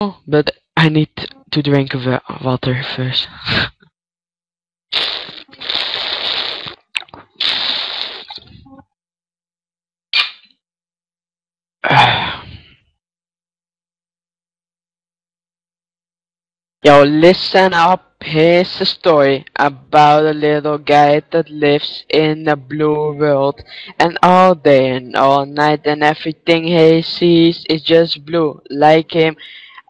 Oh, but I need to drink wa- water first. Yo, listen up. Here's a story about a little guy that lives in a blue world. And all day and all night, and everything he sees is just blue. Like him,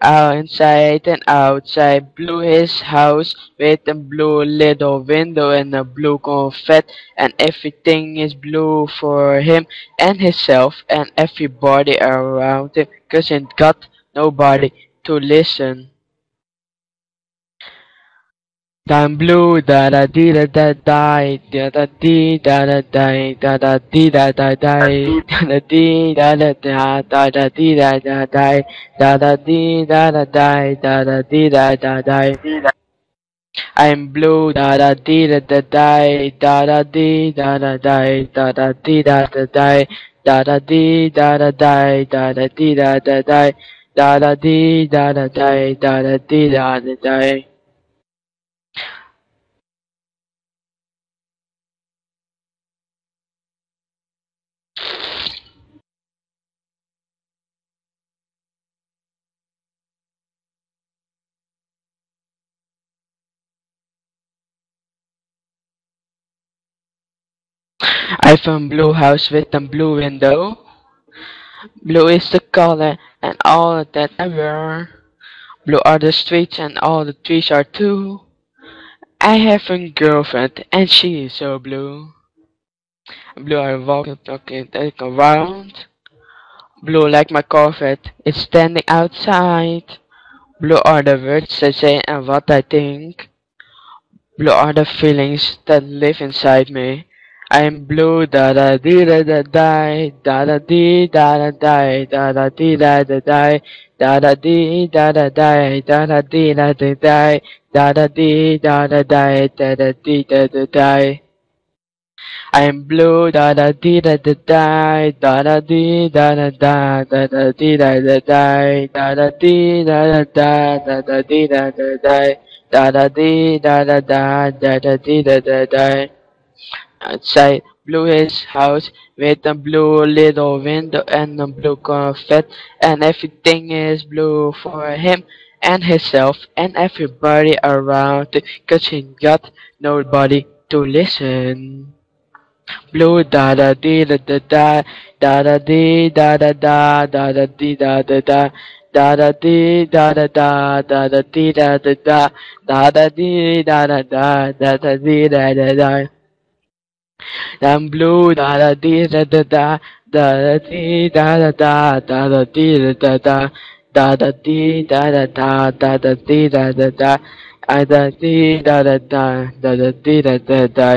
out inside and outside. Blue his house with a blue little window and a blue confetti. And everything is blue for him and himself and everybody around him. Cause he got nobody to listen. I'm blue, da da dee da da die, da da dee da da die, da da dee da da die, da da dee da da da, da da dee da da die, da da dee da da die, da da dee da da die. I'm blue, da da dee da da die, da da dee da da die, da da dee da da die, da da dee da da die, da da dee da da die, da da dee da da die, da da dee da da die. I found blue house with a blue window. Blue is the color and all that I wear. Blue are the streets and all the trees are too. I have a girlfriend and she is so blue. Blue I walk and talking take around. Blue like my Corvette is standing outside. Blue are the words I say and what I think. Blue are the feelings that live inside me. I'm blue, da da dee da da die, da da dee da da die, da da dee da da die, da da dee da da die, da da dee da da die, da da dee da da die, da da dee da da die. I'm blue, da da dee da da die, da da dee da da da, da da dee da da die, da da dee da da da, da da dee da da die, da da dee da da da, da da dee da da die. Outside, blue his house with a blue little window and a blue confetti, and everything is blue for him and himself and everybody around, cause he got nobody to listen. Blue da da dee da da da da da dee da da da da da dee da da da da da dee da da da da da dee da da da da da dee da da da da da dee da da da I'm blue da da dee da da da da da dee da da da da da dee da da da da da dee da da da da da dee da da da da da dee da da da da da dee da da da